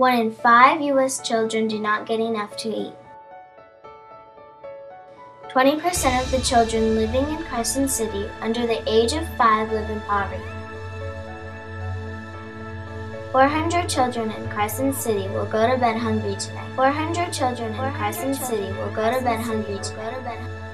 One in five U.S. children do not get enough to eat. 20% of the children living in Crescent City under the age of five live in poverty. 400 children in Crescent City will go to bed hungry tonight. 400 children in Crescent City will go to bed hungry tonight.